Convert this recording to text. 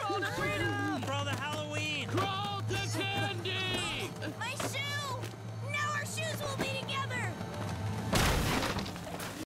crawled away!